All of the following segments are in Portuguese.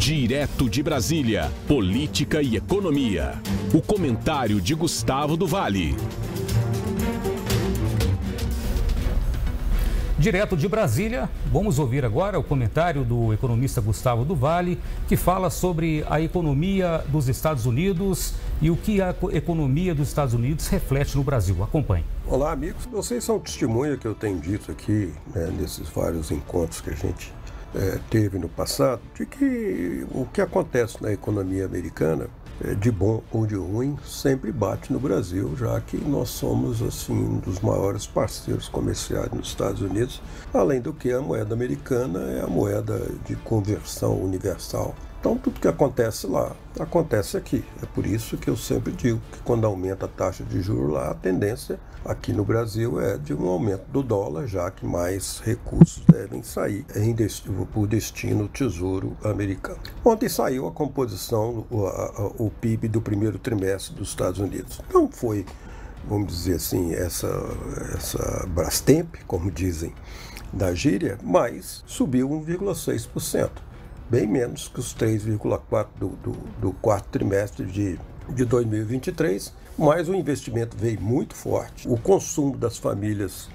Direto de Brasília, Política e Economia. O comentário de Gustavo do Vale. Direto de Brasília, vamos ouvir agora o comentário do economista Gustavo do Vale, que fala sobre a economia dos Estados Unidos e o que a economia dos Estados Unidos reflete no Brasil. Acompanhe. Olá, amigos. Vocês são testemunha que eu tenho dito aqui, né, nesses vários encontros que a gente é, teve no passado, de que o que acontece na economia americana é, de bom ou de ruim, sempre bate no Brasil, já que nós somos assim um dos maiores parceiros comerciais nos Estados Unidos, além do que a moeda americana é a moeda de conversão universal então, tudo que acontece lá, acontece aqui. É por isso que eu sempre digo que quando aumenta a taxa de juros lá, a tendência aqui no Brasil é de um aumento do dólar, já que mais recursos devem sair em destino, por destino tesouro americano. Ontem saiu a composição, o, a, o PIB do primeiro trimestre dos Estados Unidos. Não foi, vamos dizer assim, essa, essa Brastemp, como dizem da gíria, mas subiu 1,6% bem menos que os 3,4% do, do, do, quarto trimestre de, de 2023, mas o investimento veio muito forte. O consumo das famílias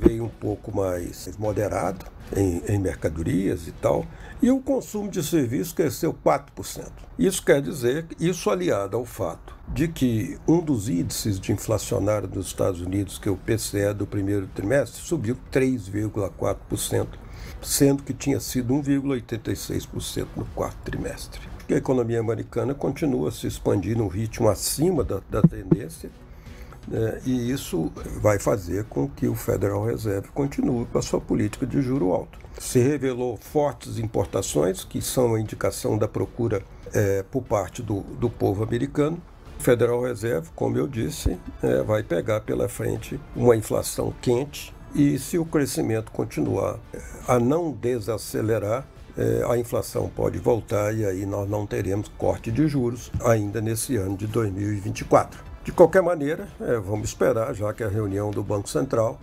veio um pouco mais moderado em, em, mercadorias e tal, e o consumo de serviços cresceu 4%. Isso quer dizer, isso aliado ao fato de que um dos índices de inflacionário dos Estados Unidos, que é o PCE do primeiro trimestre, subiu 3,4% sendo que tinha sido 1,86% no quarto trimestre. A economia americana continua se expandir num ritmo acima da, da tendência, né, e isso vai fazer com que o Federal Reserve continue com a sua política de juro alto. Se revelou fortes importações, que são a indicação da procura é, por parte do, do povo americano, o Federal Reserve, como eu disse, é, vai pegar pela frente uma inflação quente e se o crescimento continuar eh, a não desacelerar, eh, a inflação pode voltar e aí nós não teremos corte de juros ainda nesse ano de 2024. De qualquer maneira, é, vamos esperar, já que a reunião do Banco Central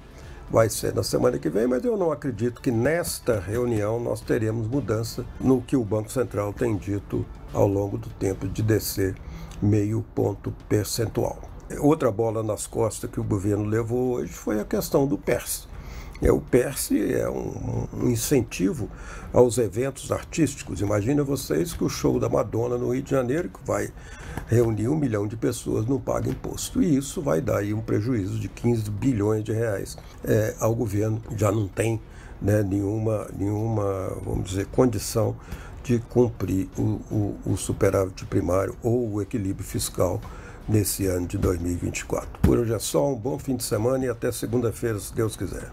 vai ser na semana que vem, mas eu não acredito que nesta reunião nós teremos mudança no que o Banco Central tem dito ao longo do tempo de descer meio ponto percentual. Outra bola nas costas que o governo levou hoje foi a questão do PERS. É, o PERS é um, um incentivo aos eventos artísticos. Imagina vocês que o show da Madonna no Rio de Janeiro, que vai reunir um milhão de pessoas, não paga imposto. E isso vai dar aí um prejuízo de 15 bilhões de reais é, ao governo. Já não tem né, nenhuma, nenhuma, vamos dizer, condição de cumprir o, o, o superávit primário ou o equilíbrio fiscal nesse ano de 2024. Por hoje é só, um bom fim de semana e até segunda-feira, se Deus quiser.